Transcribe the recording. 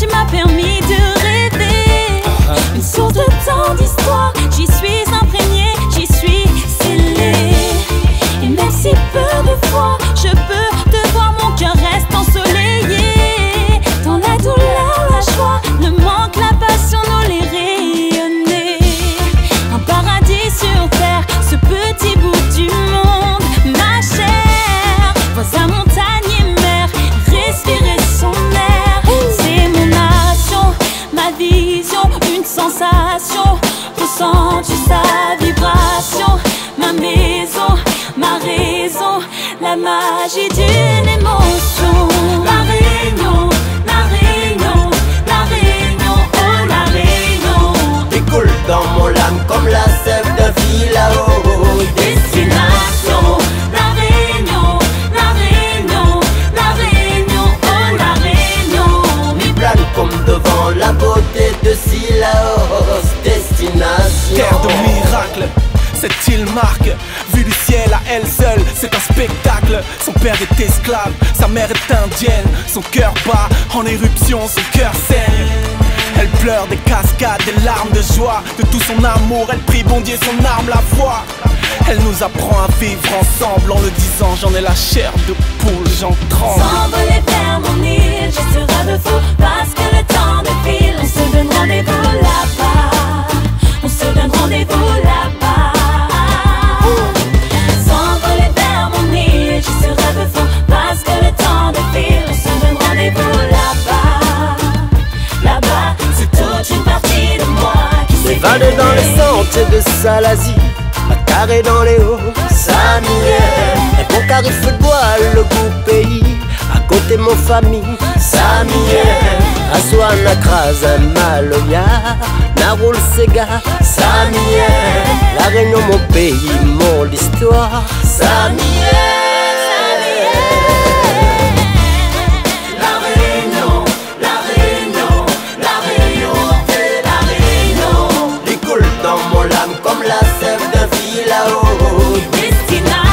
tu m'as permis de rêver. Une source de Ressens-tu sa vibration, ma maison, ma raison, la magie d'une émotion. La réunion, la réunion, la réunion, oh la réunion. Découle dans mon âme comme la sève d'un filao. Marque, vue du ciel à elle seule, c'est un spectacle. Son père est esclave, sa mère est indienne, son cœur bat en éruption, son cœur saigne. Elle pleure des cascades, des larmes de joie, de tout son amour, elle prie bon Dieu, son arme, la foi. Elle nous apprend à vivre ensemble en le disant, j'en ai la chair de poule, j'en tremble. S'envoler vers mon île, je serai de fou parce que le temps défile. On se donne rendez-vous de Salazie, ma carré dans les hauts, Samiel. Un bon carré feu de bois, le goût pays, à côté mon famille, Samiel. Aswa Nakraza Maloya, Narol Sega, Samiel. La Réunion, mon pays, mon histoire, Samiel. I'm la sève de Villa-Haute oh, oh, oh.